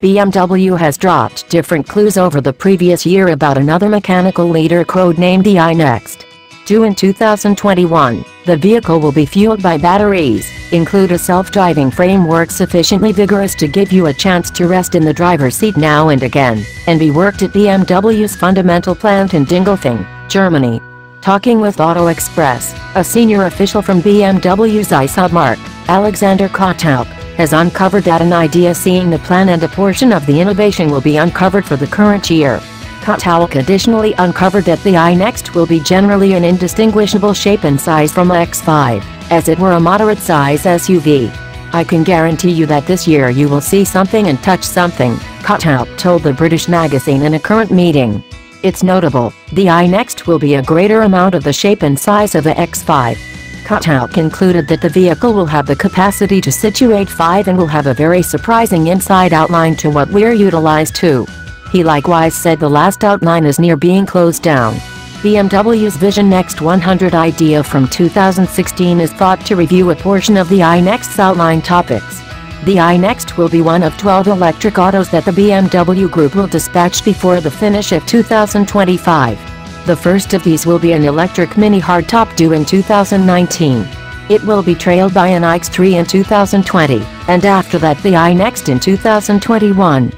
BMW has dropped different clues over the previous year about another mechanical leader codenamed the iNext. Due in 2021, the vehicle will be fueled by batteries, include a self-driving framework sufficiently vigorous to give you a chance to rest in the driver's seat now and again, and be worked at BMW's fundamental plant in Dingolfing, Germany. Talking with Auto Express, a senior official from BMW's iSubmark, Alexander Kotouc, has uncovered that an idea seeing the plan and a portion of the innovation will be uncovered for the current year. Kotouc additionally uncovered that the iNext will be generally an indistinguishable shape and size from X5, as it were a moderate-size SUV. I can guarantee you that this year you will see something and touch something, Kotouc told the British magazine in a current meeting. It's notable, the iNext will be a greater amount of the shape and size of the X5, Kotouc concluded that the vehicle will have the capacity to situate 5 and will have a very surprising inside outline to what we're utilized to. He likewise said the last outline is near being closed down. BMW's Vision Next 100 idea from 2016 is thought to review a portion of the iNext's outline topics. The iNext will be one of 12 electric autos that the BMW Group will dispatch before the finish of 2025. The first of these will be an electric mini hardtop due in 2019. It will be trailed by an iX3 in 2020, and after that the iNext in 2021.